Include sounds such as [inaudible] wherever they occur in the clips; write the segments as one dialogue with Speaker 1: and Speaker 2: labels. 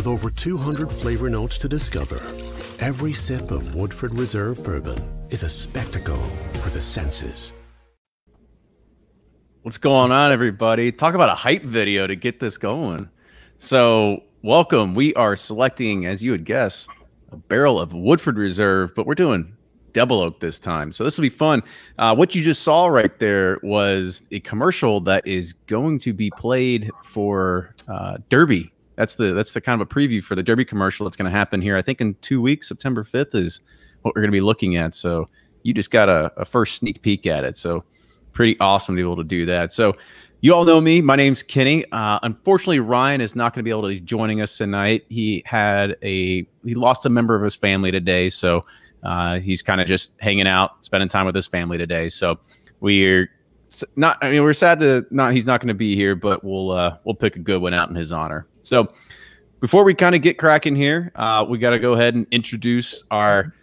Speaker 1: With over 200 flavor notes to discover, every sip of Woodford Reserve bourbon is a spectacle for the senses.
Speaker 2: What's going on, everybody? Talk about a hype video to get this going. So, welcome. We are selecting, as you would guess, a barrel of Woodford Reserve, but we're doing double oak this time. So, this will be fun. Uh, what you just saw right there was a commercial that is going to be played for uh, Derby that's the that's the kind of a preview for the Derby commercial that's going to happen here. I think in two weeks, September fifth is what we're going to be looking at. So you just got a, a first sneak peek at it. So pretty awesome to be able to do that. So you all know me. My name's Kenny. Uh, unfortunately, Ryan is not going to be able to be joining us tonight. He had a he lost a member of his family today, so uh, he's kind of just hanging out, spending time with his family today. So we're not. I mean, we're sad to not. He's not going to be here, but we'll uh, we'll pick a good one out in his honor. So before we kind of get cracking here, uh, we got to go ahead and introduce our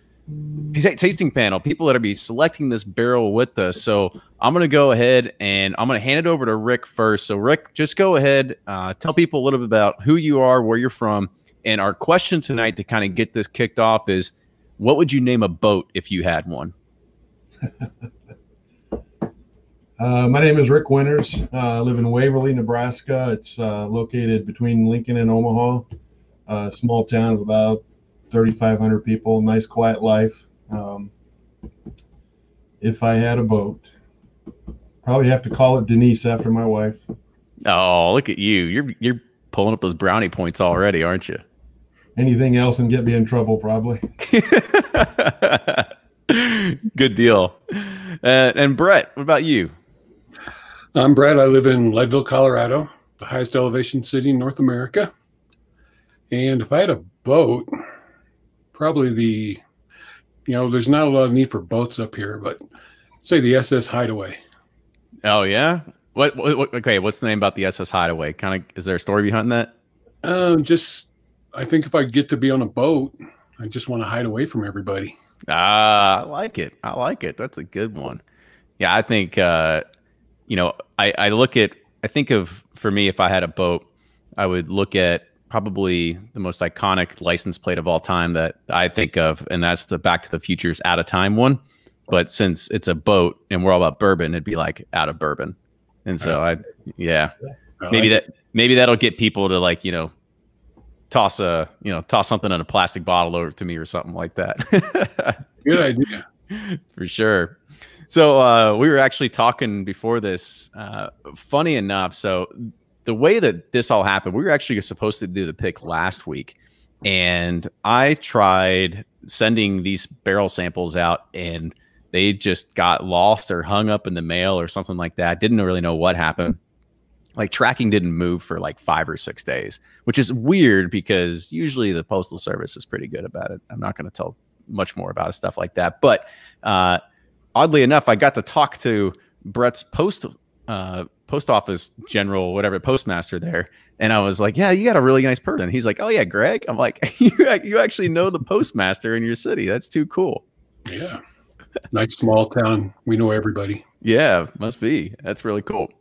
Speaker 2: tasting panel, people that are be selecting this barrel with us. So I'm going to go ahead and I'm going to hand it over to Rick first. So Rick, just go ahead, uh, tell people a little bit about who you are, where you're from, and our question tonight to kind of get this kicked off is, what would you name a boat if you had one? [laughs]
Speaker 3: Uh, my name is Rick Winters. Uh, I live in Waverly, Nebraska. It's uh, located between Lincoln and Omaha. A small town of about 3,500 people. Nice, quiet life. Um, if I had a boat, probably have to call it Denise after my wife.
Speaker 2: Oh, look at you! You're you're pulling up those brownie points already, aren't you?
Speaker 3: Anything else and get me in trouble, probably. [laughs]
Speaker 2: Good deal. Uh, and Brett, what about you?
Speaker 4: I'm Brad. I live in Leadville, Colorado, the highest elevation city in North America. And if I had a boat, probably the, you know, there's not a lot of need for boats up here, but say the SS Hideaway.
Speaker 2: Oh yeah. What, what, okay? What's the name about the SS Hideaway? Kind of, is there a story behind that?
Speaker 4: Um, just I think if I get to be on a boat, I just want to hide away from everybody.
Speaker 2: Ah, I like it. I like it. That's a good one. Yeah, I think uh, you know, I, I look at, I think of, for me, if I had a boat, I would look at probably the most iconic license plate of all time that I think of, and that's the Back to the Future's Out of Time one. But since it's a boat and we're all about bourbon, it'd be like out of bourbon. And so I, yeah, maybe that maybe that'll get people to like you know toss a you know toss something in a plastic bottle over to me or something like that. [laughs]
Speaker 4: Good idea,
Speaker 2: for sure. So uh, we were actually talking before this. Uh, funny enough, so the way that this all happened, we were actually supposed to do the pick last week, and I tried sending these barrel samples out, and they just got lost or hung up in the mail or something like that. Didn't really know what happened. Like tracking didn't move for like five or six days, which is weird because usually the postal service is pretty good about it. I'm not going to tell much more about stuff like that, but. Uh, oddly enough, I got to talk to Brett's post uh, post office general, whatever postmaster there, and I was like, "Yeah, you got a really nice person." He's like, "Oh yeah, Greg." I'm like, [laughs] "You you actually know the postmaster in your city? That's too cool."
Speaker 4: Yeah, nice small town. We know everybody.
Speaker 2: Yeah, must be. That's really cool.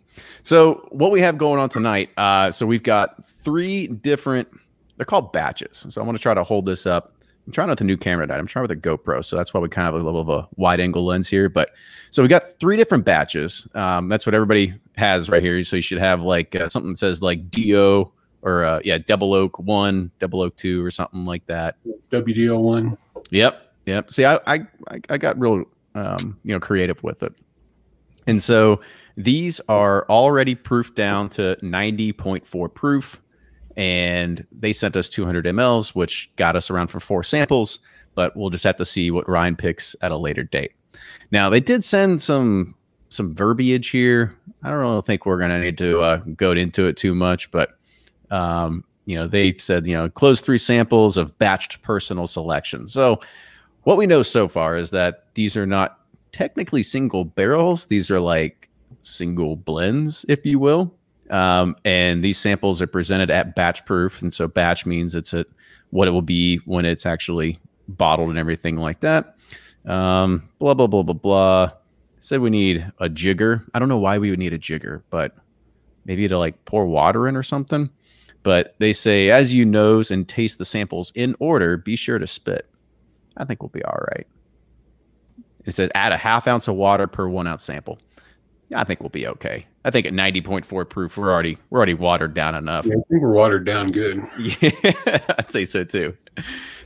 Speaker 2: So what we have going on tonight? Uh, so we've got three different. They're called batches. So I'm going to try to hold this up I'm trying with a new camera tonight. I'm trying with a GoPro, so that's why we kind of have a little of a wide angle lens here. But so we got three different batches. Um, that's what everybody has right here. So you should have like uh, something that says like DO or uh, yeah, double oak one, double oak two, or something like that.
Speaker 4: WDO one.
Speaker 2: Yep, yep. See, I I I got real um, you know creative with it, and so these are already proofed down to 90.4 proof and they sent us 200 mLs, which got us around for four samples. But we'll just have to see what Ryan picks at a later date. Now they did send some some verbiage here. I don't really think we're gonna need to uh, go into it too much, but um, you know they said you know close three samples of batched personal selection. So what we know so far is that these are not technically single barrels; these are like single blends, if you will. Um, and these samples are presented at batch proof. And so batch means it's at what it will be when it's actually bottled and everything like that. Um, blah, blah, blah, blah, blah. Said we need a jigger. I don't know why we would need a jigger, but maybe to like pour water in or something. But they say as you nose and taste the samples in order, be sure to spit. I think we'll be all right. It says add a half ounce of water per one ounce sample. I think we'll be okay. I think at 90.4 proof, we're already we're already watered down enough.
Speaker 4: Yeah, I think we're watered down good. [laughs]
Speaker 2: Yeah, I'd say so too.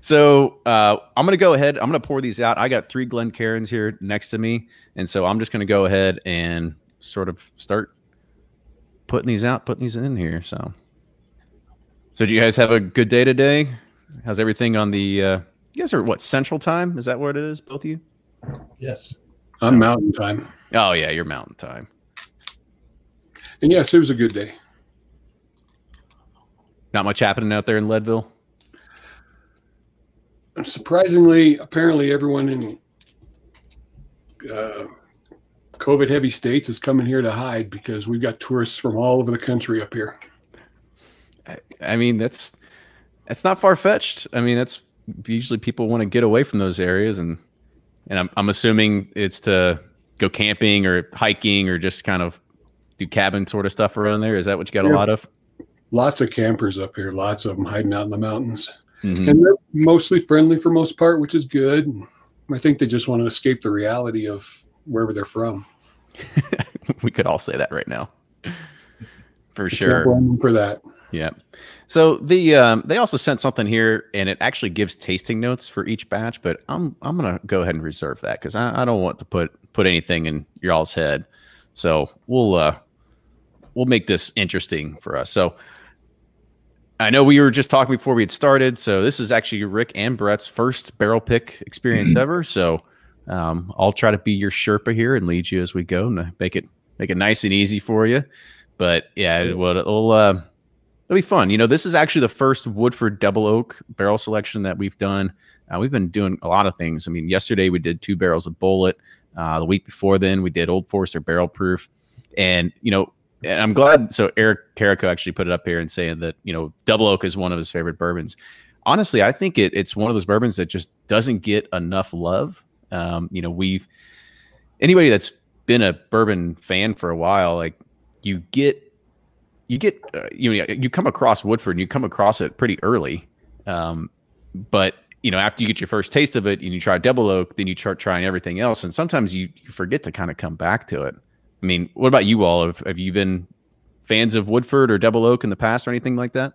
Speaker 2: So uh, I'm gonna go ahead. I'm gonna pour these out. I got three Glencairns here next to me, and so I'm just gonna go ahead and sort of start putting these out, putting these in here. So, so do you guys have a good day today? How's everything on the? Uh, you guys are what Central Time? Is that what it is? Both of you?
Speaker 3: Yes.
Speaker 4: I'm Mountain Time.
Speaker 2: Oh yeah, you're Mountain Time.
Speaker 4: And yes, it was a good day.
Speaker 2: Not much happening out there in Leadville.
Speaker 4: Surprisingly, apparently everyone in uh, COVID heavy states is coming here to hide because we've got tourists from all over the country up here.
Speaker 2: I, I mean, that's that's not far fetched. I mean, that's usually people want to get away from those areas, and and I'm I'm assuming it's to go camping or hiking or just kind of do cabin sort of stuff around there. Is that what you got
Speaker 4: Yeah.
Speaker 2: a lot of?
Speaker 4: Lots of campers up here, lots of them hiding out in the mountains.
Speaker 2: Mhm.
Speaker 4: And they're mostly friendly for most part, which is good. I think they just want to escape the reality of wherever they're from. [laughs]
Speaker 2: we could all say that right now, [laughs] for
Speaker 4: I
Speaker 2: sure.
Speaker 4: for that.
Speaker 2: Yeah. So the um, they also sent something here, and it actually gives tasting notes for each batch. But I'm I'm gonna go ahead and reserve that because I, I don't want to put put anything in y'all's head. So we'll uh, we'll make this interesting for us. So I know we were just talking before we had started. So this is actually Rick and Brett's first barrel pick experience ever. So um, I'll try to be your Sherpa here and lead you as we go and make it make it nice and easy for you. But yeah, it will it'll uh, it'll be fun. You know, this is actually the first Woodford Double Oak barrel selection that we've done. Uh, we've been doing a lot of things. I mean, yesterday we did two barrels of Bulleit. Uh, the week before then, we did Old Forester Barrel Proof, and you know, and I'm glad. So Eric Carrico actually put it up here and saying that you know Double Oak is one of his favorite bourbons. Honestly, I think it, it's one of those bourbons that just doesn't get enough love. Um, you know, we've anybody that's been a bourbon fan for a while, like you get you get uh, you know you come across Woodford and you come across it pretty early, um, but you know after you get your first taste of it and you try double oak, then you start trying everything else, and sometimes you, you forget to kind of come back to it. I mean, what about you all? Have, have you been fans of Woodford or double oak in the past or anything like that?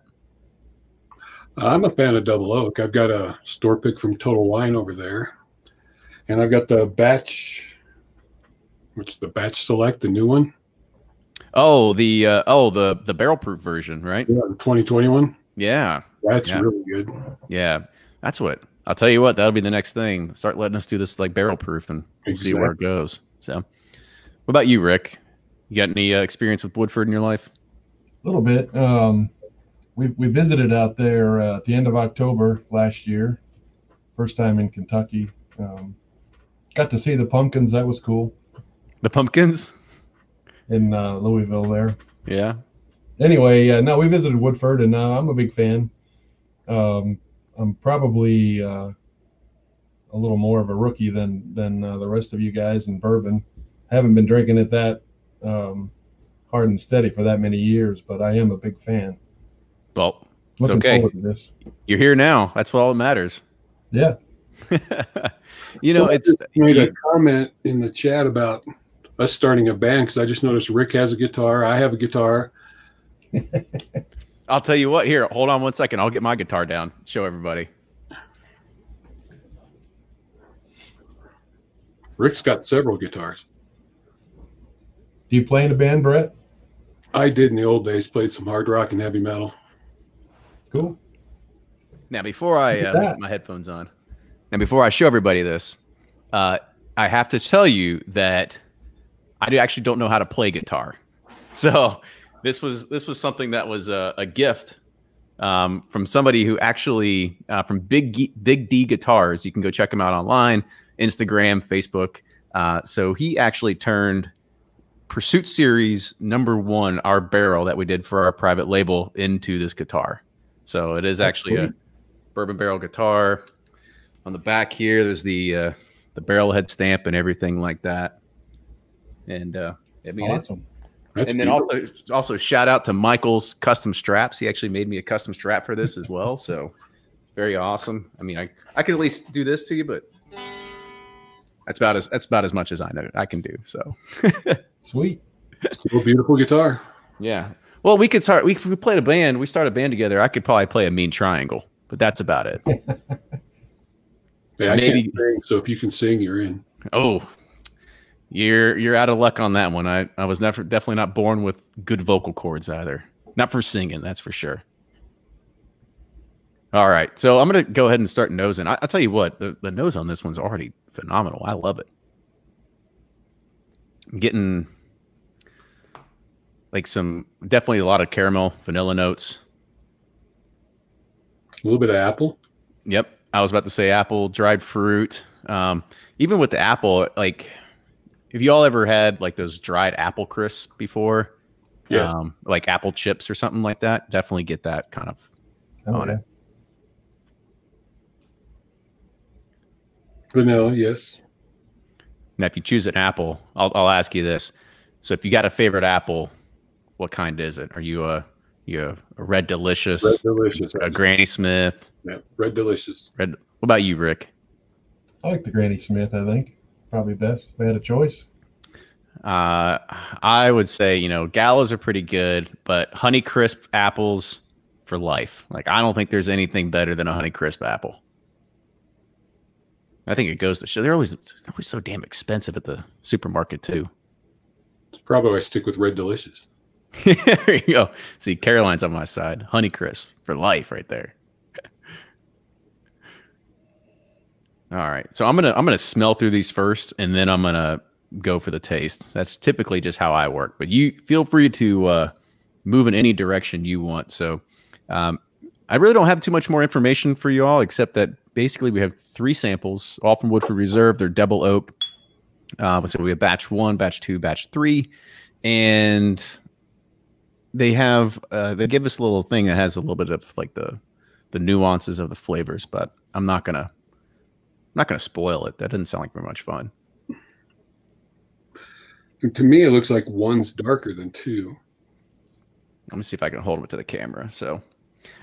Speaker 4: I'm a fan of Double Oak. I've got a store pick from Total Wine over there, and I've got the batch, which the batch select, the new one,
Speaker 2: Oh, the uh, oh the the barrel proof version, right?
Speaker 4: yeah, the 2021.
Speaker 2: Yeah,
Speaker 4: That's
Speaker 2: Yeah.
Speaker 4: really good.
Speaker 2: yeah. That's what I'll tell you. What that'll be the next thing. Start letting us do this like barrel proof, and we'll see where it goes. So, what about you, Rick? You got any uh, experience with Woodford in your life?
Speaker 3: A little bit. Um, we we visited out there uh, at the end of October last year. First time in Kentucky. Um, got to see the pumpkins. That was cool
Speaker 2: The pumpkins?
Speaker 3: in uh, Louisville there.
Speaker 2: Yeah.
Speaker 3: Anyway, uh, no, we visited Woodford, and uh, I'm a big fan. Um, I'm probably uh, a little more of a rookie than than uh, the rest of you guys in bourbon. I haven't been drinking it that um, hard and steady for that many years, but I am a big fan.
Speaker 2: Well,
Speaker 3: Looking
Speaker 2: okay.
Speaker 3: forward to this.
Speaker 2: you're here now. That's what all that matters.
Speaker 3: Yeah. [laughs]
Speaker 2: you know,
Speaker 4: Well, I
Speaker 2: it's
Speaker 4: just made a comment in the chat about us starting a band because I just noticed Rick has a guitar, I have a guitar. [laughs]
Speaker 2: I'll tell you what. Here, hold on one second. I'll get my guitar down. Show everybody.
Speaker 4: Rick's got several guitars.
Speaker 3: Do you play in a band, Brett?
Speaker 4: I did in the old days, played some hard rock and heavy metal.
Speaker 3: Cool.
Speaker 2: Now, before I uh,
Speaker 3: at
Speaker 2: let me
Speaker 3: that.
Speaker 2: put my headphones on, and before I show everybody this, uh, I have to tell you that I do actually don't know how to play guitar. [laughs] So this was this was something that was a, a gift um, from somebody who actually uh, from Big G- Big D Guitars. You can go check him out online, Instagram, Facebook. Uh, so he actually turned Pursuit Series number one, our barrel that we did for our private label, into this guitar. So it is actually a bourbon barrel guitar. On the back here, there's the uh, the barrel head stamp and everything like that. And uh, I mean,
Speaker 3: Awesome.
Speaker 4: That's
Speaker 2: and then
Speaker 4: beautiful.
Speaker 2: also also shout out to Michael's custom straps. He actually made me a custom strap for this as well. So very awesome. I mean, I I could at least do this to you, but that's about as that's about as much as I know I can do. So [laughs]
Speaker 3: Sweet.
Speaker 4: Still a beautiful guitar.
Speaker 2: yeah. Well, we could start. We if we played a band. We start a band together. I could probably play a mean triangle, but that's about it. [laughs]
Speaker 4: Yeah,
Speaker 2: Maybe-
Speaker 4: sing, so if you can sing, you're in.
Speaker 2: Oh, you're you're out of luck on that one. I I was never definitely not born with good vocal cords either. Not for singing, that's for sure. All right, so I'm gonna go ahead and start nosing. I, I'll tell you what, the, the nose on this one's already phenomenal. I love it. I'm getting like some definitely a lot of caramel, vanilla notes.
Speaker 4: A little bit of apple.
Speaker 2: Yep. I was about to say apple, dried fruit. Um, even with the apple, like, have you all ever had like those dried apple crisps before?
Speaker 4: Yes.
Speaker 2: Um, like apple chips or something like that. Definitely get that kind of. On it.
Speaker 3: Okay.
Speaker 4: Vanilla, yes.
Speaker 2: Now, if you choose an apple, I'll, I'll ask you this. So, if you got a favorite apple, what kind is it? Are you a you a, a red delicious,
Speaker 4: Red delicious.
Speaker 2: a Granny Smith?
Speaker 4: Yeah, red delicious.
Speaker 2: Red. What about you, Rick?
Speaker 3: I like the Granny Smith, I think. Probably best if I had a choice.
Speaker 2: Uh, I would say you know galas are pretty good, but Honey Crisp apples for life. Like I don't think there's anything better than a Honey Crisp apple. I think it goes to show they're always they're always so damn expensive at the supermarket too.
Speaker 4: It's probably why I stick with red delicious. [laughs]
Speaker 2: there you go. See, Caroline's on my side. Honey Crisp for life, right there. All right, so I'm gonna I'm gonna smell through these first, and then I'm gonna go for the taste. That's typically just how I work. But you feel free to uh, move in any direction you want. So um, I really don't have too much more information for you all, except that basically we have three samples, all from Woodford Reserve. They're double oak. Uh, so we have batch one, batch two, batch three, and they have uh, they give us a little thing that has a little bit of like the the nuances of the flavors, but I'm not gonna I'm not gonna spoil it. That doesn't sound like very much fun.
Speaker 4: And to me, it looks like one's darker than two.
Speaker 2: Let me see if I can hold it to the camera. So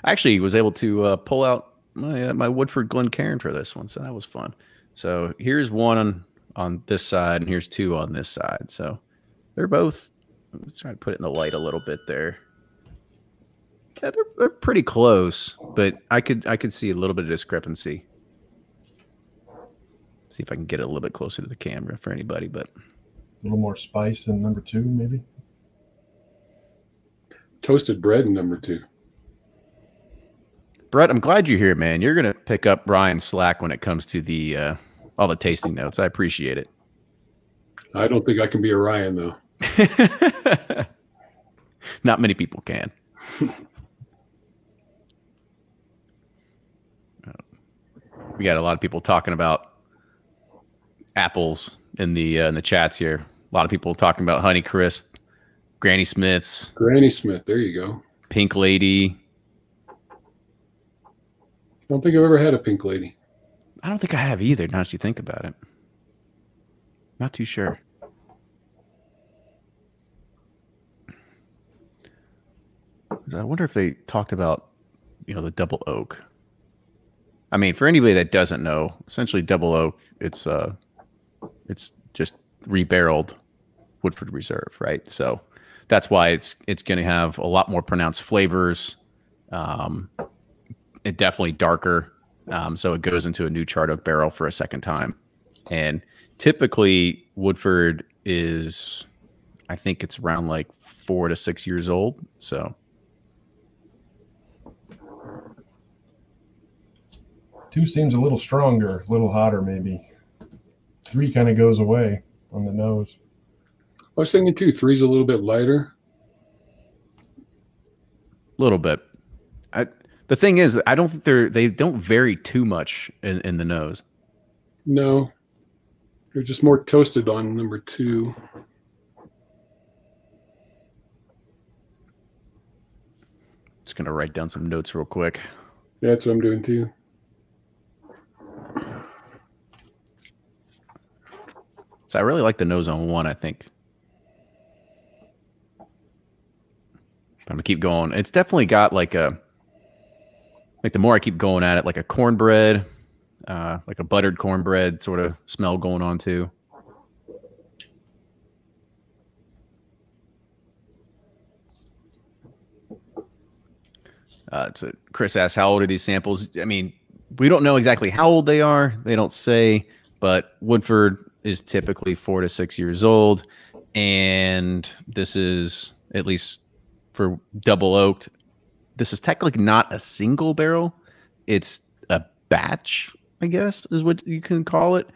Speaker 2: I actually was able to uh, pull out my uh, my Woodford Glencairn for this one, so that was fun. So here's one on on this side, and here's two on this side. So they're both. Let's try to put it in the light a little bit there. Yeah, they're, they're pretty close, but I could I could see a little bit of discrepancy. See if I can get it a little bit closer to the camera for anybody, but
Speaker 3: A little more spice than number two, maybe.
Speaker 4: Toasted bread in number two.
Speaker 2: Brett, I'm glad you're here, man. You're gonna pick up Ryan's slack when it comes to the uh, all the tasting notes. I appreciate it.
Speaker 4: I don't think I can be a Ryan though. [laughs]
Speaker 2: Not many people can. Uh, [laughs] we got a lot of people talking about apples in the uh, in the chats here. A lot of people talking about Honey Crisp, Granny Smiths,
Speaker 4: Granny Smith. There you go.
Speaker 2: Pink Lady.
Speaker 4: I don't think I've ever had a pink lady.
Speaker 2: I don't think I have either. Now that you think about it, not too sure. I wonder if they talked about, you know, the double oak. I mean, for anybody that doesn't know, essentially double oak, it's uh, it's just rebarreled Woodford Reserve, right? So that's why it's it's going to have a lot more pronounced flavors. Um, it definitely darker, um, so it goes into a new charred oak barrel for a second time. And typically, Woodford is, I think it's around like four to six years old. So
Speaker 3: Two seems a little stronger, a little hotter, maybe. Three kind of goes away on the nose.
Speaker 4: I was thinking two. Three's a little bit lighter.
Speaker 2: a little bit. I, the thing is, I don't think they're they don't vary too much in, in the nose.
Speaker 4: No, they're just more toasted on number two.
Speaker 2: Just gonna write down some notes real quick.
Speaker 4: Yeah, that's what I'm doing too.
Speaker 2: So I really like the nose on one. I think I'm gonna keep going. It's definitely got like a like the more I keep going at it, like a cornbread, uh, like a buttered cornbread sort of smell going on too. Uh, a, Chris asks, how old are these samples? I mean, we don't know exactly how old they are. They don't say, but Woodford is typically four to six years old. And this is, at least for double oaked, this is technically not a single barrel. It's a batch, I guess, is what you can call it.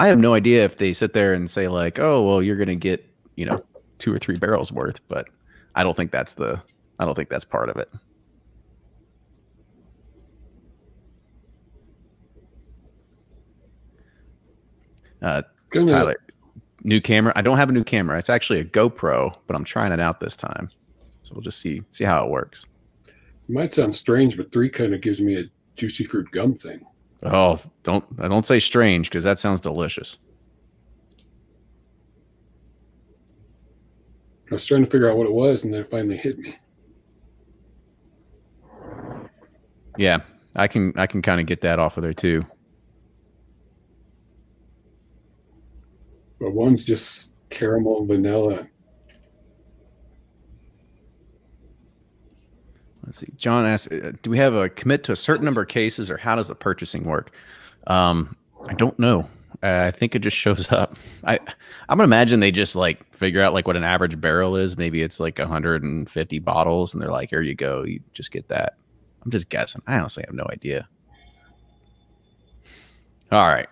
Speaker 2: I have no idea if they sit there and say, like, oh, well, you're going to get, you know, two or three barrels worth, but I don't think that's the, I don't think that's part of it. Uh,
Speaker 4: Gonna-
Speaker 2: Tyler, new camera. I don't have a new camera. It's actually a GoPro, but I'm trying it out this time. So we'll just see see how it works.
Speaker 4: It might sound strange, but three kind of gives me a juicy fruit gum thing.
Speaker 2: Oh, don't I don't say strange because that sounds delicious.
Speaker 4: I was trying to figure out what it was, and then it finally hit me.
Speaker 2: Yeah, I can I can kind of get that off of there too.
Speaker 4: But one's just caramel vanilla.
Speaker 2: Let's see. John asks, uh, do we have a commit to a certain number of cases, or how does the purchasing work? Um, I don't know. Uh, I think it just shows [laughs] up. I I'm gonna imagine they just like figure out like what an average barrel is. Maybe it's like 150 bottles, and they're like, "Here you go. You just get that." I'm just guessing. I honestly have no idea. All right,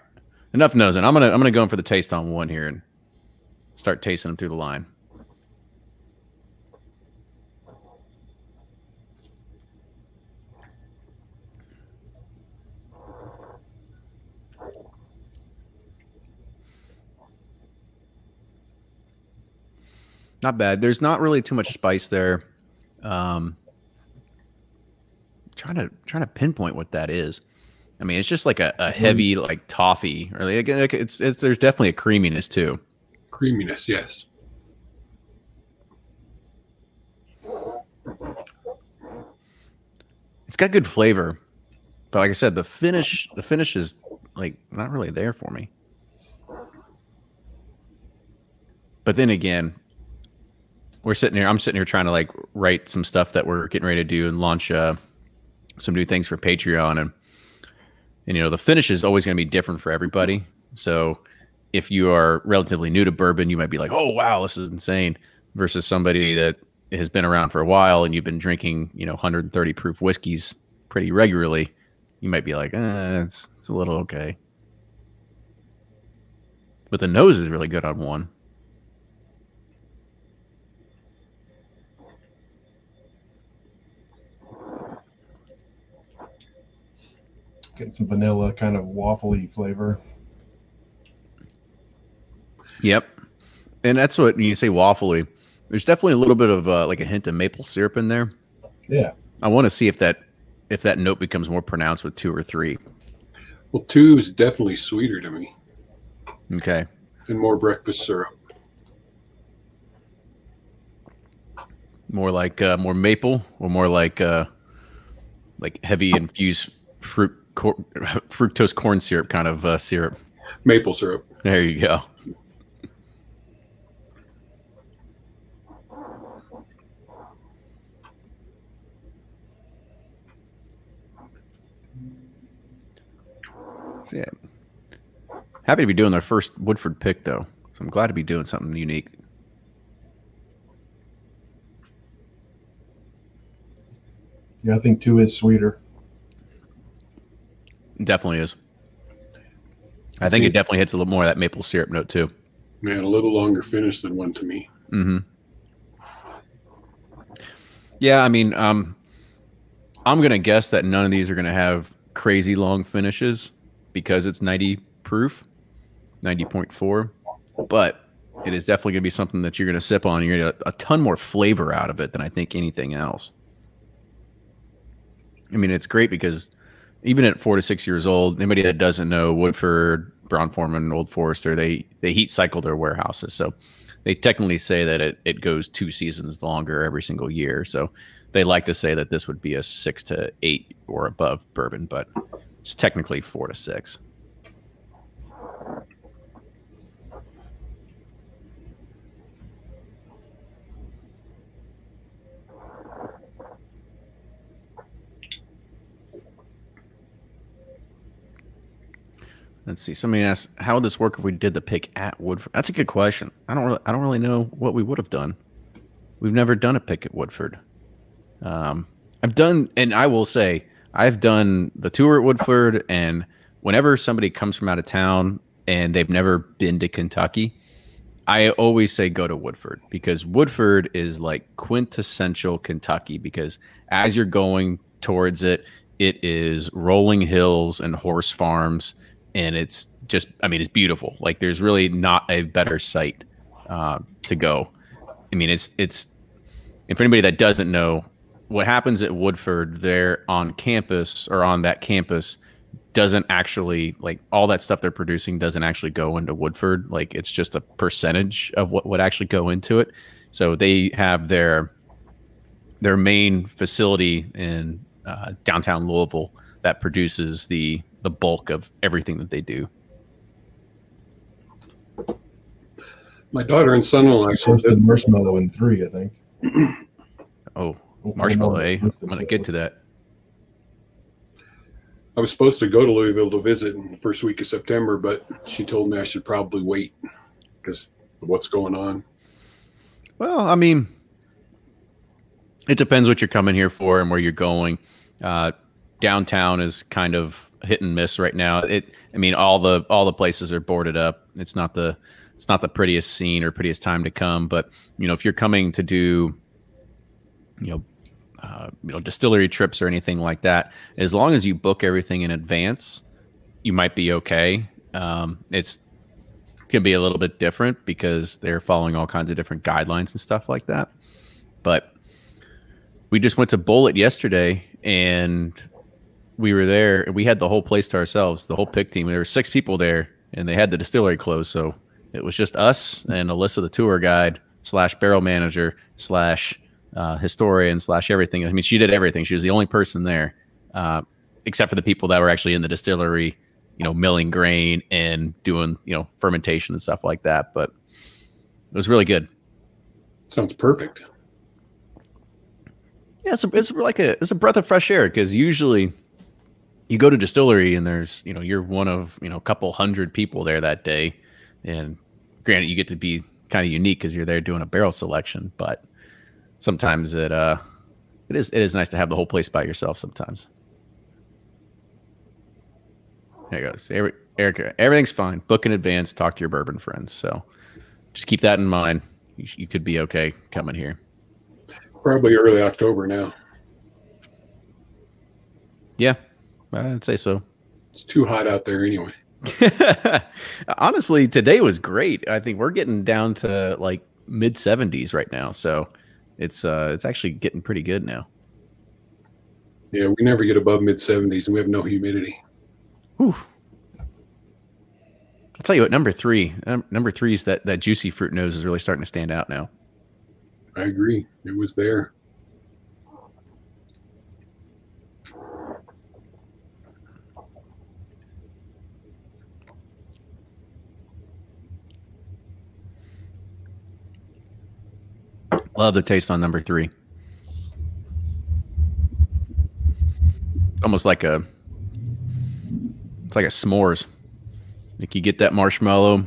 Speaker 2: enough nosing. I'm gonna I'm gonna go in for the taste on one here and start tasting them through the line. Not bad. There's not really too much spice there. Um, trying to trying to pinpoint what that is. I mean, it's just like a, a heavy like toffee, or like, like it's it's there's definitely a creaminess too.
Speaker 4: Creaminess, yes.
Speaker 2: It's got good flavor, but like I said, the finish the finish is like not really there for me. But then again, we're sitting here. I'm sitting here trying to like write some stuff that we're getting ready to do and launch uh, some new things for Patreon, and and you know the finish is always going to be different for everybody. So if you are relatively new to bourbon, you might be like, "Oh wow, this is insane," versus somebody that has been around for a while and you've been drinking, you know, 130 proof whiskeys pretty regularly. You might be like, eh, it's it's a little okay. But the nose is really good on one.
Speaker 3: Getting some vanilla kind of waffly flavor.
Speaker 2: Yep. And that's what when you say waffly. There's definitely a little bit of uh, like a hint of maple syrup in there.
Speaker 3: Yeah.
Speaker 2: I want to see if that if that note becomes more pronounced with two or three.
Speaker 4: Well, two is definitely sweeter to me
Speaker 2: Okay.
Speaker 4: and more breakfast syrup.
Speaker 2: More like uh, more maple or more like uh, like heavy infused fruit cor- [laughs] fructose corn syrup kind of uh, syrup.
Speaker 4: Maple syrup.
Speaker 2: There you go. So, yeah. Happy to be doing their first Woodford pick, though. So I'm glad to be doing something unique.
Speaker 3: Yeah, I think two is sweeter.
Speaker 2: Definitely is. I think it definitely hits a little more of that maple syrup note, too.
Speaker 4: Man, a little longer finish than one to me.
Speaker 2: Mm-hmm. Yeah, I mean, um, I'm gonna guess that none of these are gonna have crazy long finishes because it's 90 proof, 90.4. But it is definitely gonna be something that you're gonna sip on. You're gonna get a, a ton more flavor out of it than I think anything else. I mean, it's great because even at four to six years old, anybody that doesn't know Woodford, Brown Forman, Old Forester, they they heat cycle their warehouses. So they technically say that it, it goes two seasons longer every single year. So they like to say that this would be a six to eight or above bourbon, but it's technically four to six. Let's see. Somebody asked, "How would this work if we did the pick at Woodford?" That's a good question. I don't. Really, I don't really know what we would have done. We've never done a pick at Woodford. Um, I've done, and I will say, I've done the tour at Woodford, and whenever somebody comes from out of town and they've never been to Kentucky, I always say go to Woodford because Woodford is like quintessential Kentucky. Because as you're going towards it, it is rolling hills and horse farms and it's just I mean it's beautiful. Like there's really not a better site uh, to go. I mean it's it's and for anybody that doesn't know what happens at Woodford there on campus or on that campus doesn't actually like all that stuff they're producing doesn't actually go into Woodford. Like it's just a percentage of what would actually go into it. So they have their their main facility in uh, downtown Louisville that produces the the bulk of everything that they do.
Speaker 4: My daughter and son-in-law
Speaker 3: actually did marshmallow in three, I think. [clears throat]
Speaker 2: oh, marshmallow! Eh? I'm gonna get to that.
Speaker 4: I was supposed to go to Louisville to visit in the first week of September, but she told me I should probably wait because what's going on.
Speaker 2: Well, I mean, it depends what you're coming here for and where you're going. Uh, downtown is kind of hit and miss right now. It, I mean, all the all the places are boarded up. It's not the it's not the prettiest scene or prettiest time to come. But you know, if you're coming to do, you know, uh, you know, distillery trips or anything like that, as long as you book everything in advance, you might be okay. Um, it's can be a little bit different because they're following all kinds of different guidelines and stuff like that. But we just went to Bulleit yesterday and we were there and we had the whole place to ourselves, the whole pick team. There were six people there and they had the distillery closed. So it was just us and Alyssa, the tour guide slash barrel manager slash uh, historian slash everything. I mean, she did everything. She was the only person there, uh, except for the people that were actually in the distillery, you know, milling grain and doing, you know, fermentation and stuff like that. But it was really good.
Speaker 4: Sounds perfect.
Speaker 2: Yeah, it's, a, it's like a it's a breath of fresh air because usually you go to distillery and there's you know you're one of you know a couple hundred people there that day. And granted you get to be kind of unique because you're there doing a barrel selection but sometimes it uh it is it is nice to have the whole place by yourself sometimes. There it goes erica everything's fine. Book in advance talk to your bourbon friends. So just keep that in mind. You, you could be okay coming here.
Speaker 4: Probably early october now.
Speaker 2: Yeah I'd say so.
Speaker 4: It's too hot out there anyway. [laughs]
Speaker 2: Honestly, today was great. I think we're getting down to like mid 70s right now, so it's uh it's actually getting pretty good now.
Speaker 4: Yeah, we never get above mid 70s and we have no humidity.
Speaker 2: Whew. I'll tell you what, number three, um, number three is that that juicy fruit nose is really starting to stand out now.
Speaker 4: I agree. It was there.
Speaker 2: Love the taste on number three. It's almost like a it's like a s'mores. Like you get that marshmallow.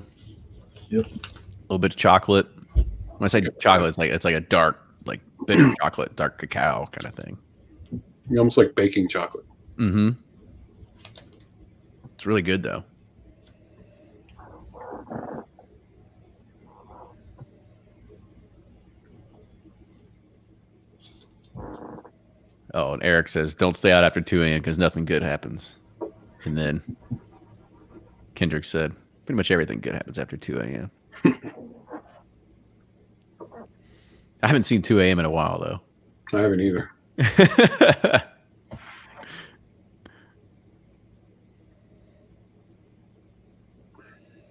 Speaker 3: Yep.
Speaker 2: A little bit of chocolate. When I say chocolate, it's like it's like a dark, like bitter [clears throat] chocolate, dark cacao kind of thing.
Speaker 4: You Almost like baking chocolate.
Speaker 2: Mm-hmm. It's really good though. Oh, and Eric says, "Don't stay out after two a.m. because nothing good happens." And then Kendrick said, "Pretty much everything good happens after two a.m." [laughs] I haven't seen two a.m. in a while though.
Speaker 4: I haven't either. [laughs]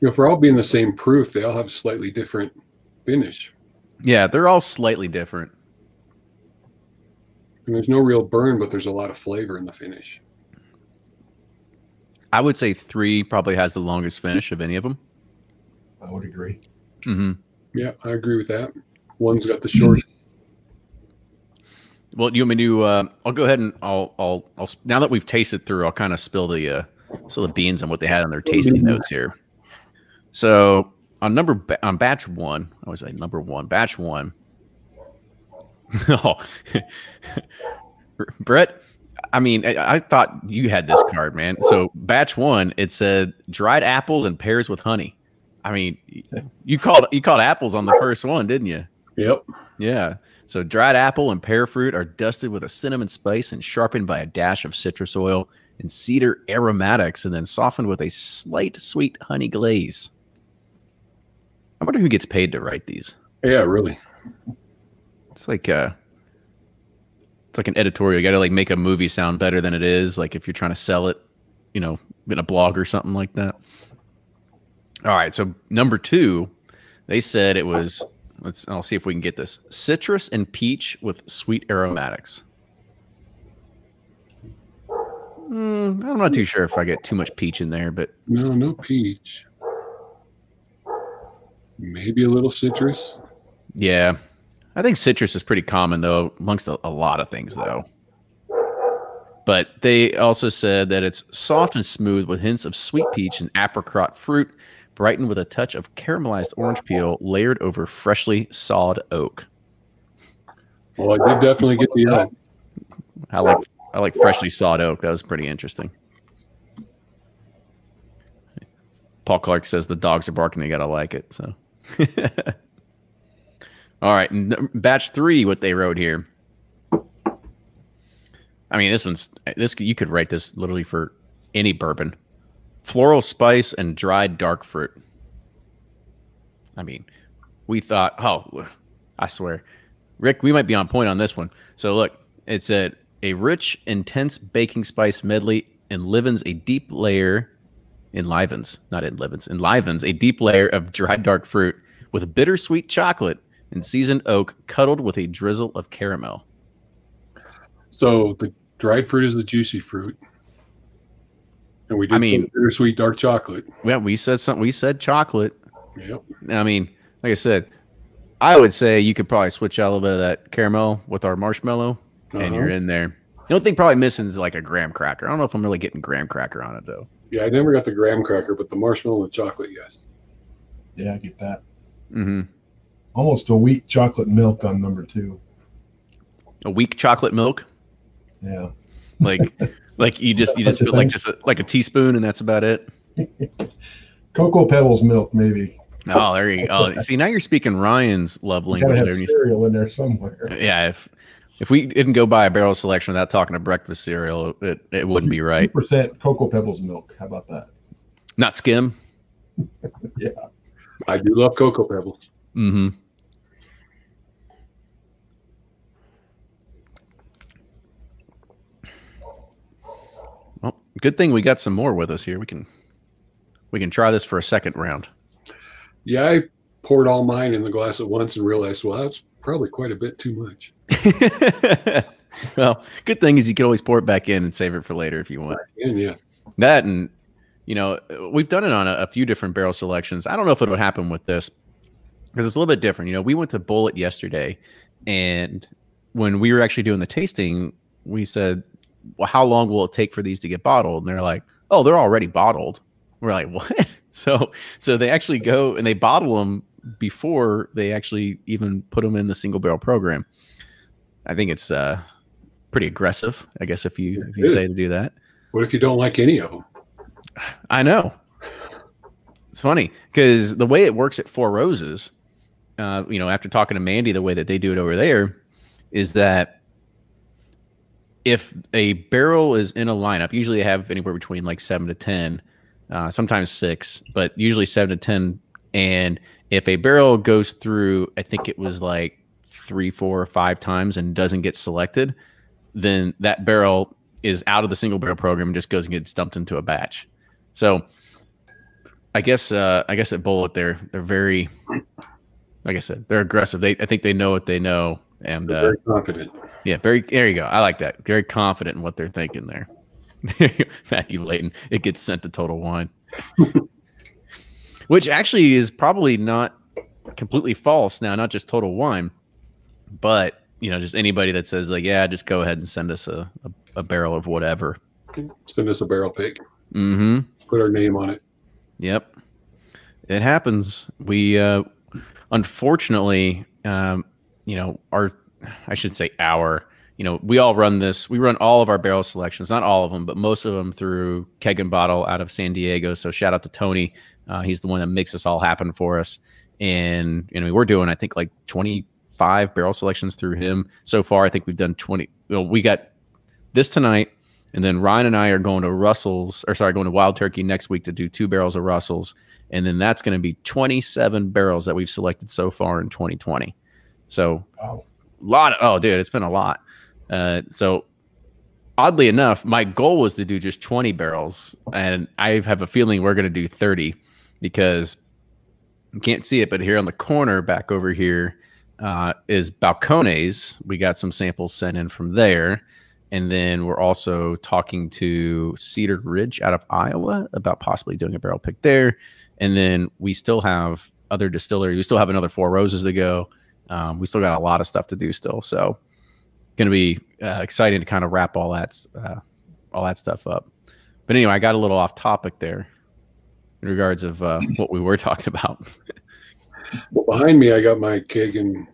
Speaker 4: you know, for all being the same proof, they all have slightly different finish.
Speaker 2: Yeah, they're all slightly different.
Speaker 4: And there's no real burn, but there's a lot of flavor in the finish.
Speaker 2: I would say three probably has the longest finish of any of them.
Speaker 3: I would agree.
Speaker 2: hmm
Speaker 4: Yeah, I agree with that. One's got the short.
Speaker 2: Well, you want me to? Uh, I'll go ahead and I'll, I'll, I'll. Now that we've tasted through, I'll kind of spill the, uh, spill the beans on what they had on their tasting notes here. So on number on batch one, I was like number one, batch one. Oh, [laughs] Brett. I mean, I, I thought you had this card, man. So batch one, it said dried apples and pears with honey. I mean, you called you called apples on the first one, didn't you?
Speaker 4: Yep.
Speaker 2: Yeah. So dried apple and pear fruit are dusted with a cinnamon spice and sharpened by a dash of citrus oil and cedar aromatics, and then softened with a slight sweet honey glaze. I wonder who gets paid to write these.
Speaker 4: Yeah, really.
Speaker 2: It's like uh it's like an editorial. You got to like make a movie sound better than it is. Like if you're trying to sell it, you know, in a blog or something like that. All right. So number two, they said it was. Let's. I'll see if we can get this. Citrus and peach with sweet aromatics. Mm, I'm not too sure if I get too much peach in there, but
Speaker 4: No, no peach. Maybe a little citrus.
Speaker 2: Yeah. I think citrus is pretty common though amongst a, a lot of things though. But they also said that it's soft and smooth with hints of sweet peach and apricot fruit, brightened with a touch of caramelized orange peel layered over freshly sawed oak.
Speaker 4: Well, I did definitely get the oak.
Speaker 2: I like I like freshly sawed oak. That was pretty interesting. Paul Clark says the dogs are barking. They gotta like it. So, [laughs] all right, batch three. What they wrote here. I mean, this one's this. You could write this literally for any bourbon. Floral spice and dried dark fruit. I mean, we thought. Oh, I swear, Rick, we might be on point on this one. So look, it's a a rich, intense baking spice medley enlivens a deep layer, enlivens, not enlivens, enlivens a deep layer of dried dark fruit with bittersweet chocolate and seasoned oak cuddled with a drizzle of caramel.
Speaker 4: So the dried fruit is the juicy fruit. And we did
Speaker 2: I mean-
Speaker 4: some bittersweet dark chocolate.
Speaker 2: Yeah, we said something. We said chocolate.
Speaker 4: Yep.
Speaker 2: I mean, like I said, I would say you could probably switch out a little bit of that caramel with our marshmallow, and
Speaker 4: Uh-huh.
Speaker 2: you're in there. The only thing probably missing is like a graham cracker. I don't know if I'm really getting graham cracker on it though.
Speaker 4: Yeah, I never got the graham cracker, but the marshmallow and the chocolate, yes.
Speaker 3: Yeah, I get that.
Speaker 2: hmm
Speaker 3: Almost a weak chocolate milk on number two.
Speaker 2: A weak chocolate milk,
Speaker 3: Yeah.
Speaker 2: like [laughs] like you just you just put like just a, like a teaspoon, and that's about it. [laughs]
Speaker 3: Cocoa Pebbles milk, maybe.
Speaker 2: Oh, there you go. Oh, see, now you're speaking Ryan's love
Speaker 3: Gotta
Speaker 2: language.
Speaker 3: have
Speaker 2: there,
Speaker 3: cereal in there somewhere.
Speaker 2: Yeah, if if we didn't go buy a barrel selection without talking to breakfast cereal, it, it wouldn't be right.
Speaker 3: percent Cocoa Pebbles milk. How about that?
Speaker 2: Not skim. [laughs]
Speaker 4: Yeah, I do love Cocoa Pebbles.
Speaker 2: Mm-hmm. Good thing we got some more with us here. We can we can try this for a second round.
Speaker 4: Yeah, I poured all mine in the glass at once and realized, well, that's probably quite a bit too much. [laughs]
Speaker 2: well, good thing is you can always pour it back in and save it for later if you want.
Speaker 4: And yeah,
Speaker 2: That and you know we've done it on a, a few different barrel selections. I don't know if it would happen with this because it's a little bit different. You know, we went to Bulleit yesterday, and when we were actually doing the tasting, we said, "Well, how long will it take for these to get bottled?" And they're like, "Oh, they're already bottled." We're like, "What?" [laughs] So, so they actually go and they bottle them before they actually even put them in the single barrel program. I think it's uh, pretty aggressive, I guess, if you if you say to do that.
Speaker 4: what if you don't like any of them? [sighs]
Speaker 2: I know. It's funny because the way it works at Four Roses, uh, you know, after talking to Mandy, the way that they do it over there is that if a barrel is in a lineup, usually they have anywhere between like seven to 10, uh, sometimes six, but usually seven to 10. And if a barrel goes through, I think it was like three, four, or five times and doesn't get selected, then that barrel is out of the single barrel program and just goes and gets dumped into a batch. So I guess uh, I guess at Bulleit they're they're very like I said, they're aggressive. They I think they know what they know, and uh,
Speaker 4: very confident.
Speaker 2: Yeah, very. There you go. I like that. Very confident in what they're thinking there. [laughs] Matthew Layton. It gets sent to Total Wine, which actually is probably not completely false now. Not just Total Wine, but you know, just anybody that says like, yeah, just go ahead and send us a, a, a barrel of whatever.
Speaker 4: Send us a barrel pick.
Speaker 2: Mm-hmm.
Speaker 4: Put our name on it.
Speaker 2: Yep. It happens. We uh unfortunately um you know our I should say our you know we all run this we run all of our barrel selections not all of them but most of them through keg and bottle out of San Diego so shout out to Tony uh, he's the one that makes this all happen for us and you know we're doing I think like 25 barrel selections through him so far I think we've done 20 well, we got this tonight and then Ryan and I are going to Russell's, or sorry, going to Wild Turkey next week to do two barrels of Russell's. And then that's going to be 27 barrels that we've selected so far in 2020. So
Speaker 3: Wow.
Speaker 2: Lot of, oh, dude, it's been a lot. Uh, so oddly enough, my goal was to do just 20 barrels. And I have a feeling we're going to do 30 because you can't see it, but here on the corner back over here uh, is Balcones. We got some samples sent in from there. And then we're also talking to Cedar Ridge out of Iowa about possibly doing a barrel pick there. And then we still have other distilleries. We still have another Four Roses to go. Um, we still got a lot of stuff to do still. So going to be uh, exciting to kind of wrap all that uh, all that stuff up. But anyway, I got a little off topic there in regards of uh, [laughs] what we were talking about.
Speaker 4: Well, behind me, I got my keg and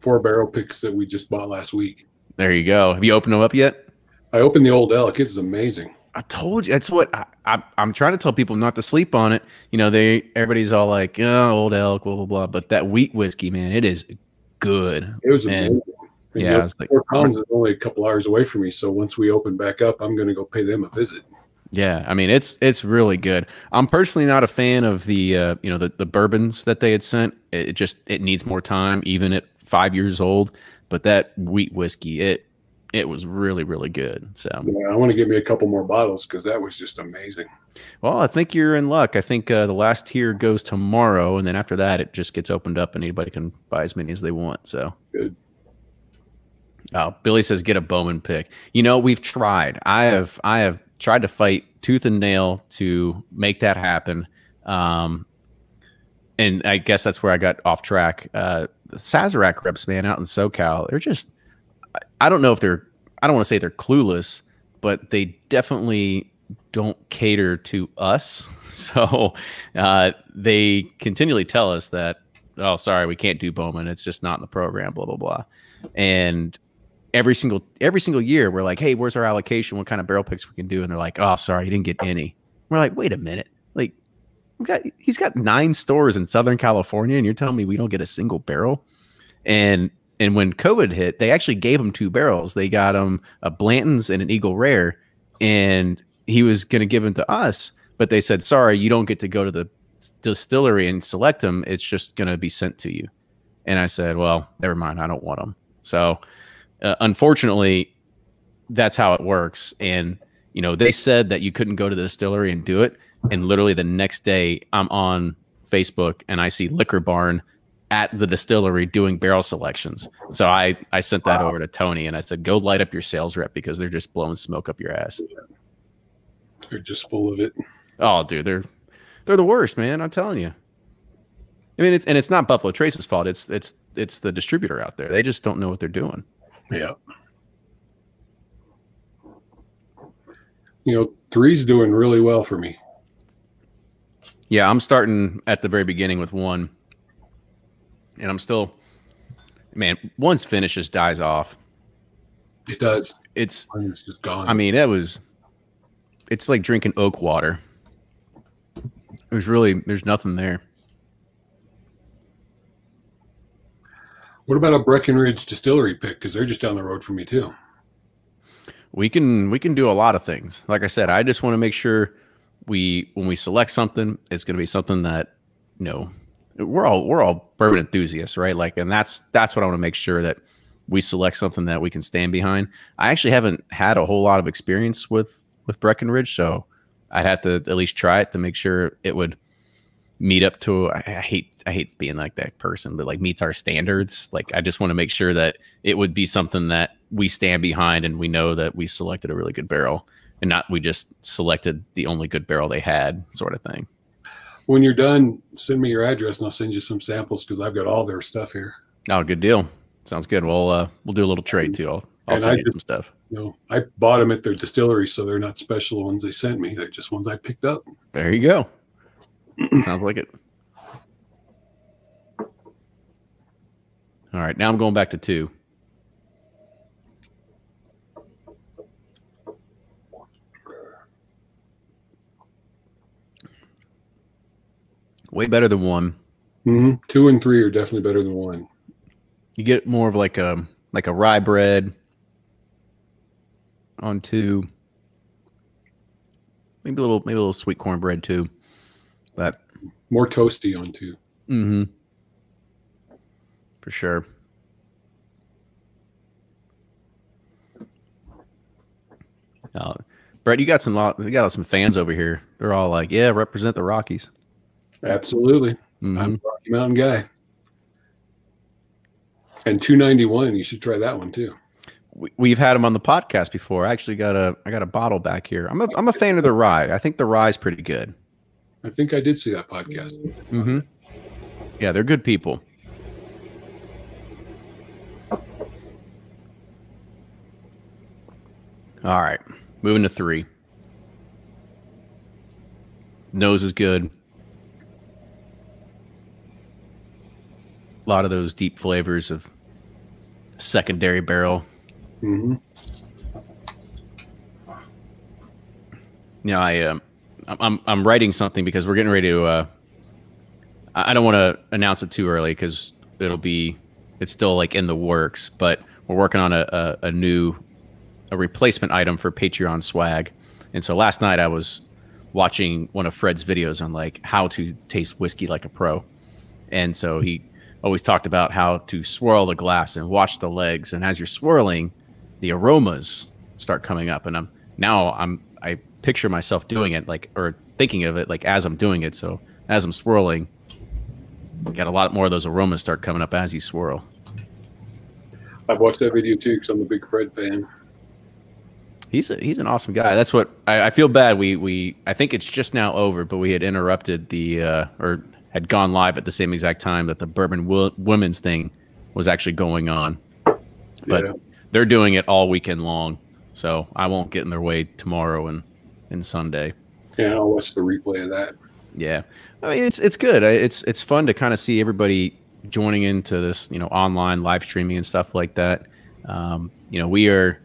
Speaker 4: four barrel picks that we just bought last week.
Speaker 2: there you go. Have you opened them up yet?
Speaker 4: I opened the old elk. It's amazing.
Speaker 2: I told you that's what I, I, I'm trying to tell people not to sleep on it. You know, they everybody's all like, "Oh, old elk, blah blah blah," but that wheat whiskey, man, it is good.
Speaker 4: It was
Speaker 2: And-
Speaker 4: amazing. And,
Speaker 2: yeah,
Speaker 4: you know,
Speaker 2: I was like,
Speaker 4: Fort Collins is only a couple hours away from me, so once we open back up, I'm going to go pay them a visit.
Speaker 2: Yeah, I mean it's it's really good. I'm personally not a fan of the uh, you know the the bourbons that they had sent. It, it just it needs more time, even at five years old. But that wheat whiskey, it it was really really good. So
Speaker 4: Yeah, I want to give me a couple more bottles because that was just amazing.
Speaker 2: well, I think you're in luck. I think uh, the last tier goes tomorrow, and then after that, it just gets opened up, and anybody can buy as many as they want. So
Speaker 4: Good.
Speaker 2: Oh, Billy says get a Bowman pick. You know, we've tried. I have I have tried to fight tooth and nail to make that happen. Um and I guess that's where I got off track. Uh the Sazerac reps, man, out in SoCal, they're just I- don't know if they're I don't want to say they're clueless, but they definitely don't cater to us. [laughs] So uh, they continually tell us that, oh, sorry, we can't do Bowman. It's just not in the program, blah, blah, blah. And every single every single year we're like, hey, where's our allocation? What kind of barrel picks we can do? And they're like, oh, sorry, you didn't get any. We're like, wait a minute, like we got he's got nine stores in Southern California, and you're telling me we don't get a single barrel? And and when COVID hit, they actually gave him two barrels. They got him a Blanton's and an Eagle Rare, and he was going to give them to us, but they said, sorry, you don't get to go to the distillery and select them. It's just going to be sent to you. And I said, well, never mind. I don't want them. So uh, unfortunately, that's how it works. And, you know, they said that you couldn't go to the distillery and do it. And literally the next day, I'm on Facebook and I see Liquor Barn at the distillery doing barrel selections. So I, I sent that over to Tony and I said, go light up your sales rep because they're just blowing smoke up your ass.
Speaker 4: They're just full of it.
Speaker 2: Oh, dude, they're they're the worst, man. I'm telling you. I mean, it's and it's not Buffalo Trace's fault. It's it's it's the distributor out there. They just don't know what they're doing.
Speaker 4: Yeah. You know, three's doing really well for me.
Speaker 2: Yeah, I'm starting at the very beginning with one, and I'm still, man. Once finishes dies off.
Speaker 4: It does.
Speaker 2: It's
Speaker 4: It's just gone.
Speaker 2: I mean, it was. It's like drinking oak water. There's really there's nothing there.
Speaker 4: what about a Breckenridge distillery pick? Because they're just down the road from me too.
Speaker 2: we can we can do a lot of things like i said i just want to make sure we when we select something it's going to be something that you know we're all we're all bourbon enthusiasts right like and that's that's what i want to make sure that we select something that we can stand behind i actually haven't had a whole lot of experience with with breckenridge so i'd have to at least try it to make sure it would meet up to I, I hate I hate being like that person, but like meets our standards. Like I just want to make sure that it would be something that we stand behind and we know that we selected a really good barrel and not we just selected the only good barrel they had, sort of thing.
Speaker 4: When you're done, send me your address and I'll send you some samples because I've got all their stuff here.
Speaker 2: Oh, good deal. Sounds good. Well, uh, we'll do a little trade too. I'll, I'll
Speaker 4: And
Speaker 2: send
Speaker 4: I
Speaker 2: you
Speaker 4: just-
Speaker 2: some stuff.
Speaker 4: You know, I bought them at their distillery, so they're not special ones they sent me. They're just ones I picked up.
Speaker 2: There you go. [clears throat] Sounds like it. All right, now I'm going back to two. Way better than one.
Speaker 4: hmm Two and three are definitely better than one.
Speaker 2: You get more of like a like a rye bread on two. Maybe a little maybe a little sweet corn bread too. But
Speaker 4: More toasty on two.
Speaker 2: Mm-hmm. For sure. Uh, Brett, you got some lot. You got some fans over here. They're all like, "Yeah, represent the Rockies."
Speaker 4: Absolutely.
Speaker 2: Mhm.
Speaker 4: I'm a Rocky Mountain guy. And 291, you should try that one too.
Speaker 2: We, we've had them on the podcast before. I actually got a I got a bottle back here. I'm a I'm a fan of the rye. I think the rye's pretty good.
Speaker 4: I think I did see that podcast.
Speaker 2: Mm-hmm. Yeah, they're good people. All right, moving to three. Nose is good. A lot of those deep flavors of secondary barrel.
Speaker 4: Mm-hmm.
Speaker 2: you know, I um, I'm- I'm writing something because we're getting ready to. Uh, I I don't want to announce it too early because it'll be it's still like in the works, but we're working on a, a, a new a replacement item for Patreon swag. And so last night I was watching one of Fred's videos on like how to taste whiskey like a pro. And so he always talked about how to swirl the glass and watch the legs. And as you're swirling, the aromas start coming up. And I'm now I'm I picture myself doing it like or thinking of it like as I'm doing it. So as I'm swirling, got a lot more of those aromas start coming up as you swirl.
Speaker 4: I've watched that video too because I'm a big Fred fan.
Speaker 2: He's a, he's an awesome guy. That's what I, I feel bad. We we I think it's just now over, but we had interrupted the uh, or had gone live at the same exact time that the Bourbon wo- Women's thing was actually going on. But
Speaker 4: Yeah.
Speaker 2: they're doing it all weekend long, so I won't get in their way tomorrow and and Sunday.
Speaker 4: Yeah, I'll watch the replay of that.
Speaker 2: Yeah, I mean it's it's good. It's it's fun to kind of see everybody joining into this, you know, online live streaming and stuff like that. Um, you know, we are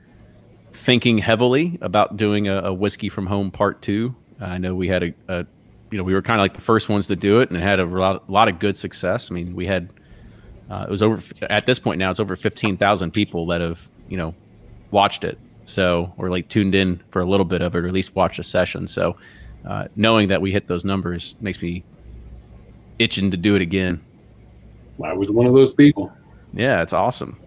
Speaker 2: thinking heavily about doing a, a whiskey from home part two. I know we had a, a you know, we were kind of like the first ones to do it and it had a lot, lot of good success. I mean, we had uh, it was over at this point now. It's over fifteen thousand people that have you know watched it. So or like tuned in for a little bit of it, or at least watched a session. So uh, knowing that we hit those numbers makes me itching to do it again.
Speaker 4: I was one of those people.
Speaker 2: Yeah, it's awesome.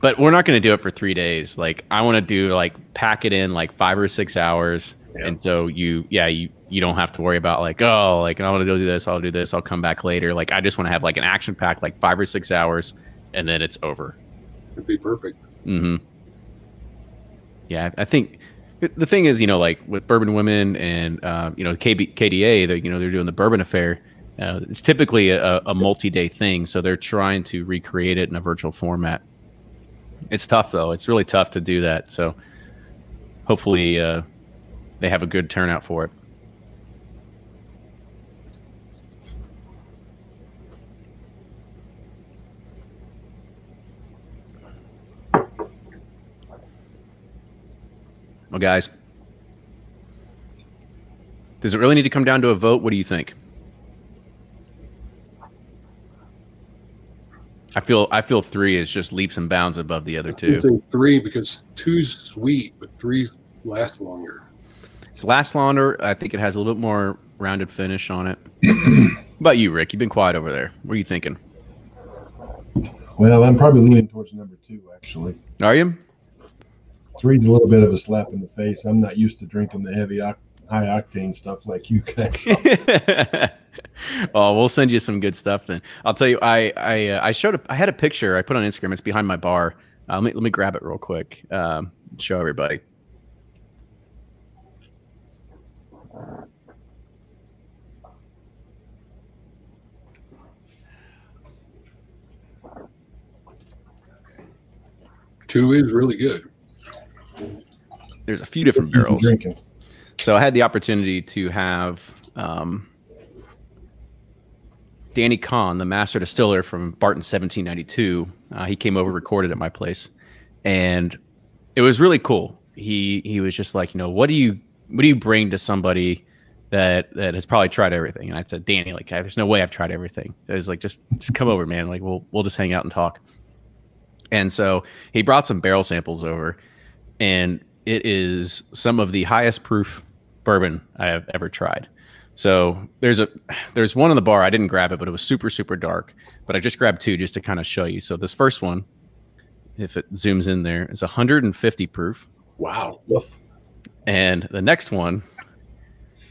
Speaker 2: But we're not going to do it for three days. Like I want to do like pack it in like five or six hours,
Speaker 4: Yeah.
Speaker 2: and so you, yeah, you you don't have to worry about like oh like I want to go do this, I'll do this, I'll come back later. Like I just want to have like an action pack like five or six hours, and then it's over.
Speaker 4: It'd be perfect.
Speaker 2: Mm-hmm. Yeah, I I think the thing is, you know, like with Bourbon Women and uh, you know KB, KDA, that you know they're doing the Bourbon Affair. Uh, it's typically a, a multi-day thing, so they're trying to recreate it in a virtual format. It's tough though; it's really tough to do that. So hopefully, uh, they have a good turnout for it. Well, guys, does it really need to come down to a vote? What do you think? I feel I feel three is just leaps and bounds above the other two.
Speaker 4: three because two's sweet, but three lasts longer.
Speaker 2: It's last longer. I think it has a little bit more rounded finish on it. [clears throat] About you, Rick? You've been quiet over there. What are you thinking?
Speaker 3: Well, I'm probably leaning towards number two, actually.
Speaker 2: Are you?
Speaker 3: Three's a little bit of a slap in the face. I'm not used to drinking the heavy, oct- high octane stuff like you guys.
Speaker 2: oh, [laughs] we'll send you some good stuff then. I'll tell you. I I uh, I showed. A, I had a picture I put on Instagram. It's behind my bar. Uh, let me let me grab it real quick. Um, show everybody.
Speaker 4: Two is really good.
Speaker 2: There's a few different barrels.
Speaker 3: Drinking.
Speaker 2: So I had the opportunity to have um, Danny Kahn, the master distiller from Barton 1792. Uh, he came over, recorded at my place, and it was really cool. He he was just like, you know, what do you what do you bring to somebody that that has probably tried everything? And I said, Danny, like, there's no way I've tried everything. I was like, just just come over, man. Like, we'll we'll just hang out and talk. And so he brought some barrel samples over, and it is some of the highest proof bourbon I have ever tried. So there's a there's one in the bar. I didn't grab it, but it was super super dark. But I just grabbed two just to kind of show you. So this first one, if it zooms in there, is 150 proof,
Speaker 4: Wow.
Speaker 3: Woof.
Speaker 2: And the next one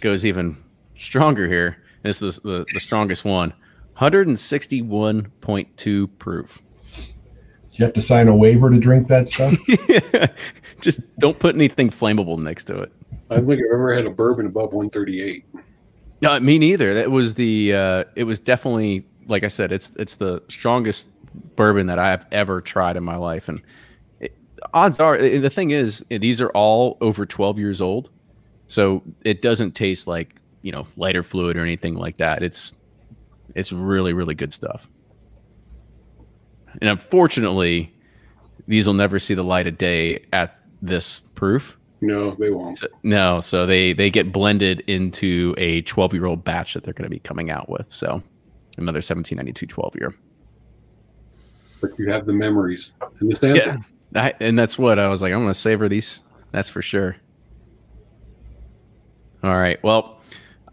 Speaker 2: goes even stronger here. This is the the strongest one, 161.2 proof.
Speaker 3: You have to sign a waiver to drink that stuff. [laughs]
Speaker 2: just don't put anything flammable next to it.
Speaker 4: I don't think I've ever had a bourbon above 138.
Speaker 2: No, me neither. That was the. Uh, it was definitely like I said. It's it's the strongest bourbon that I have ever tried in my life, and it, odds are the thing is eh, these are all over twelve years old, so it doesn't taste like you know lighter fluid or anything like that. It's it's really really good stuff. And unfortunately, these will never see the light of day at this proof.
Speaker 4: No, they won't.
Speaker 2: So- no, so they they get blended into a 12 year old batch that they're going to be coming out with. So another 1792 12 year.
Speaker 4: But you have the memories and the.
Speaker 2: Yeah, I, and that's what I was like. I'm going to savor these. That's for sure. All right. Well,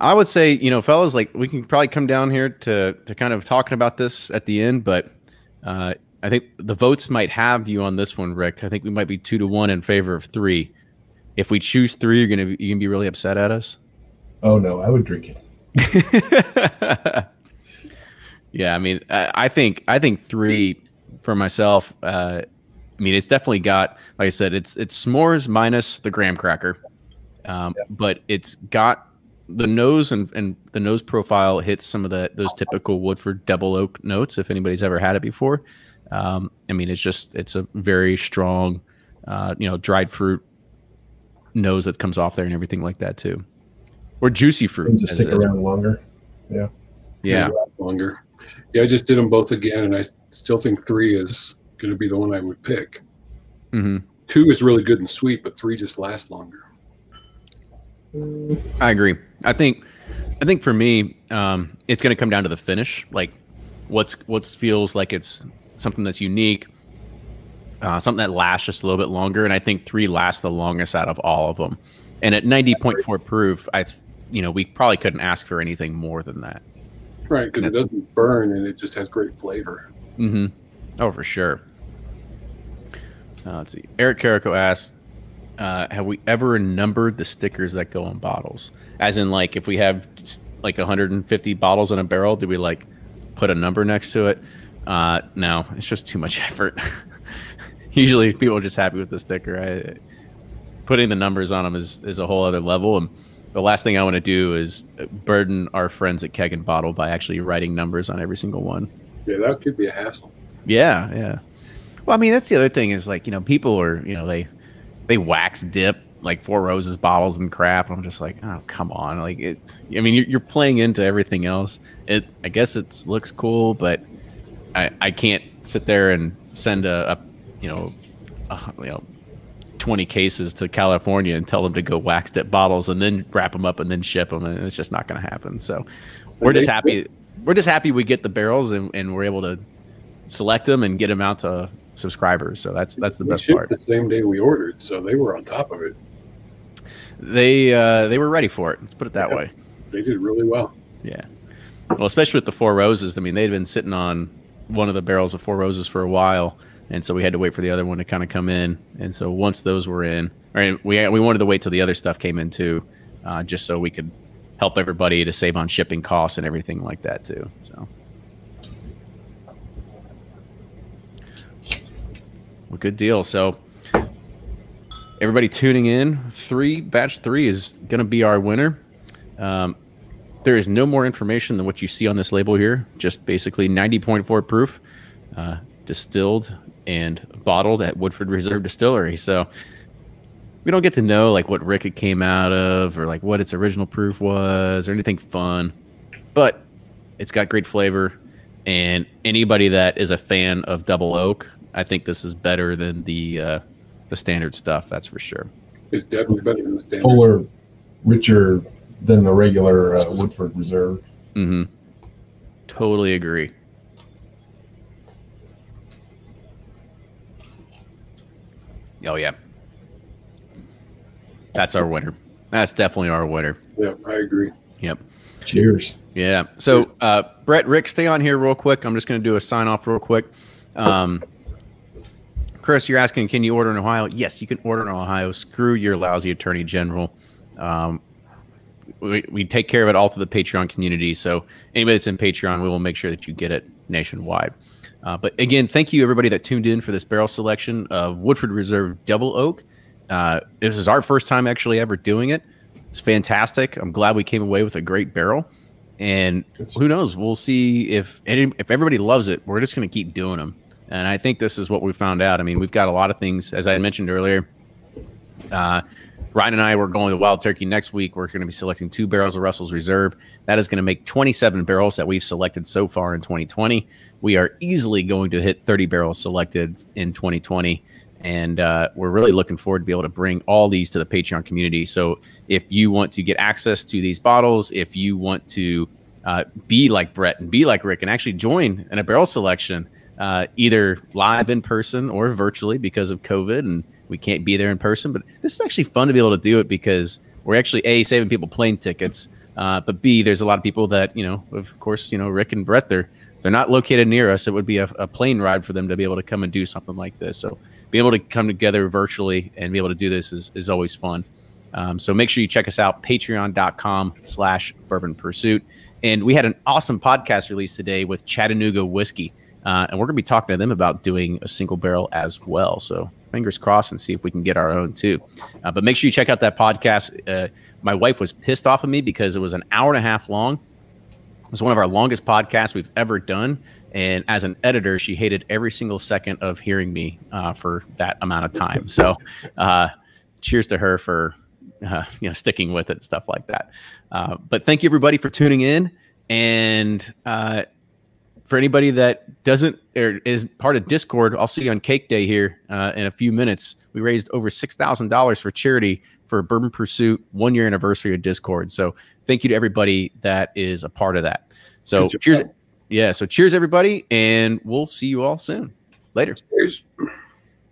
Speaker 2: I would say you know, fellas, like we can probably come down here to to kind of talking about this at the end, but uh, I think the votes might have you on this one, Rick. I think we might be two to one in favor of three. If we choose three, you're gonna be, you gonna be really upset at us.
Speaker 3: oh no, I would drink it. [laughs]
Speaker 2: yeah, I mean, I, I think I think three for myself. Uh, I mean, it's definitely got, like I said, it's it's s'mores minus the graham cracker, um, but it's got the nose and, and the nose profile hits some of the those typical Woodford double oak notes. If anybody's ever had it before, um, I mean, it's just it's a very strong, uh, you know, dried fruit nose that comes off there and everything like that too, or juicy fruit.
Speaker 3: And just
Speaker 2: as-
Speaker 3: stick
Speaker 2: as-
Speaker 3: around longer.
Speaker 2: yeah.
Speaker 4: Maybe Longer. Yeah, I just did them both again, and I still think three is going to be the one I would pick.
Speaker 2: hmm
Speaker 4: Two is really good and sweet, but three just lasts longer.
Speaker 2: I agree. I think, I think for me, um, it's going to come down to the finish. Like, what's what feels like it's something that's unique, uh, something that lasts just a little bit longer. And I think three lasts the longest out of all of them. And at ninety point four proof, I, you know, we probably couldn't ask for anything more than that.
Speaker 4: Right, because it doesn't burn and it just has great flavor.
Speaker 2: Mm-hmm. Oh, for sure. Uh, let's see. Eric Carrico asked, uh, "Have we ever numbered the stickers that go on bottles? As in, like, if we have like 150 bottles in a barrel, do we like put a number next to it? Uh, no, it's just too much [laughs] effort. Usually, people are just happy with the sticker. I, putting the numbers on them is is a whole other level. And the last thing I want to do is burden our friends at Keg and Bottle by actually writing numbers on every single one.
Speaker 4: Yeah, that could be a hassle.
Speaker 2: Yeah, yeah. Well, I mean, that's the other thing is like you know people are you know they they wax dip like Four Roses bottles and crap. I'm just like, oh come on, like it. I mean, you're, you're playing into everything else. It I guess it looks cool, but I I can't sit there and send a, a you know a, you know. 20 cases to California and tell them to go wax dip bottles and then wrap them up and then ship them and it's just not going to happen. So we're just happy we're just happy we get the barrels and, and we're able to select them and get them out to subscribers. So that's that's the
Speaker 4: We
Speaker 2: best part.
Speaker 4: the same day we ordered, so they were on top of it.
Speaker 2: They uh, they were ready for it. Let's put it that
Speaker 4: Yeah.
Speaker 2: way.
Speaker 4: They did really well.
Speaker 2: Yeah. Well, especially with the Four Roses. I mean, they'd been sitting on one of the barrels of Four Roses for a while, and so we had to wait for the other one to kind of come in. And so once those were in, or we we wanted to wait till the other stuff came in too, uh, just so we could help everybody to save on shipping costs and everything like that too. So. Good deal. So everybody tuning in, three batch three is going to be our winner. Um, there is no more information than what you see on this label here. Just basically 90.4 proof, uh, distilled and bottled at Woodford Reserve Distillery. So we don't get to know like what Rick it came out of or like what its original proof was or anything fun, but it's got great flavor. And anybody that is a fan of double oak I think this is better than the uh, the standard stuff. That's for sure.
Speaker 4: It's definitely better than the standard.
Speaker 3: Fuller, richer than the regular uh, Woodford Reserve.
Speaker 2: Mm-hmm. Totally agree. Oh yeah, that's our winner. That's definitely our winner.
Speaker 4: Yeah, I agree.
Speaker 2: Yep.
Speaker 3: Cheers.
Speaker 2: Yeah. So, uh, Brett, Rick, stay on here real quick. I'm just going to do a sign off real quick. Um, Chris, you're asking, can you order in Ohio? Yes, you can order in Ohio. Screw your lousy attorney general. Um, we, we take care of it all through the Patreon community. So anybody that's in Patreon, we will make sure that you get it nationwide. Uh, but again, thank you everybody that tuned in for this barrel selection of Woodford Reserve Double Oak. Uh, this is our first time actually ever doing it. It's fantastic. I'm glad we came away with a great barrel. And who knows? We'll see if any, if everybody loves it. We're just going to keep doing them. And I think this is what we found out. I mean, we've got a lot of things, as I mentioned earlier. Uh, Ryan and I were going to Wild Turkey next week. We're going to be selecting two barrels of Russell's Reserve. That is going to make 27 barrels that we've selected so far in 2020. We are easily going to hit 30 barrels selected in 2020. And uh, we're really looking forward to be able to bring all these to the Patreon community. So if you want to get access to these bottles, if you want to uh, be like Brett and be like Rick and actually join in a barrel selection, uh, either live in person or virtually because of COVID and we can't be there in person. But this is actually fun to be able to do it because we're actually a saving people plane tickets, uh, but b there's a lot of people that you know, of course, you know Rick and Brett they're they're not located near us. It would be a, a plane ride for them to be able to come and do something like this. So being able to come together virtually and be able to do this is, is always fun. Um, so make sure you check us out, patreon.com slash bourbon pursuit. And we had an awesome podcast release today with Chattanooga Whiskey. Uh, and we're going to be talking to them about doing a single barrel as well. So fingers crossed and see if we can get our own too. Uh, but make sure you check out that podcast. Uh, my wife was pissed off of me because it was an hour and a half long. It was one of our longest podcasts we've ever done. And as an editor, she hated every single second of hearing me uh, for that amount of time. So, uh, cheers to her for uh, you know sticking with it and stuff like that. but thank you everybody for tuning in. And for anybody that doesn't or is part of Discord, I'll see you on Cake Day here uh, in a few minutes. We raised over six thousand dollars for charity for Bourbon Pursuit one year anniversary of Discord. So thank you to everybody that is a part of that. So cheers, yeah. So cheers everybody, and we'll see you all soon. Later.
Speaker 4: Cheers.